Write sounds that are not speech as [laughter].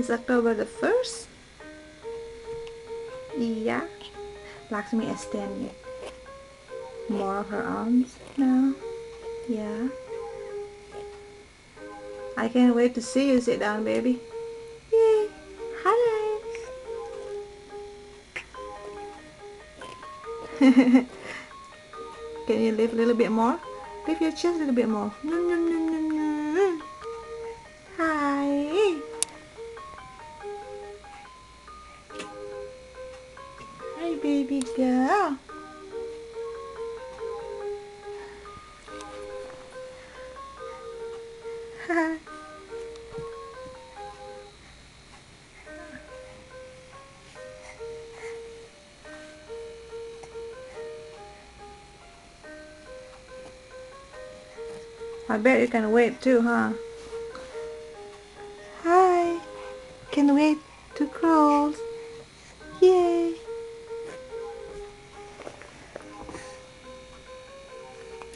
is October the 1st? Yeah. Lakshmi is standing more of her arms now. Yeah. I can't wait to see you sit down, baby. Yay! Hi, [laughs] Can you lift a little bit more? Lift your chest a little bit more. baby girl. [laughs] I bet you can wait too, huh? Hi! Can wait to close.